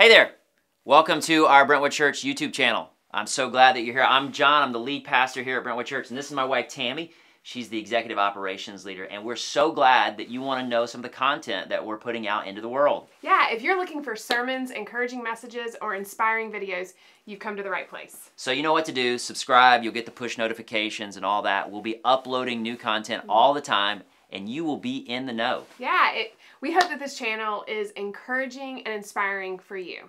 Hey there. Welcome to our Brentwood Church YouTube channel. I'm so glad that you're here. I'm John. I'm the lead pastor here at Brentwood Church, and this is my wife Tammy. She's the executive operations leader, and we're so glad that you want to know some of the content that we're putting out into the world. Yeah, if you're looking for sermons, encouraging messages, or inspiring videos, you've come to the right place. So you know what to do. Subscribe. You'll get the push notifications and all that. We'll be uploading new content all the time, and you will be in the know. Yeah, it, we hope that this channel is encouraging and inspiring for you.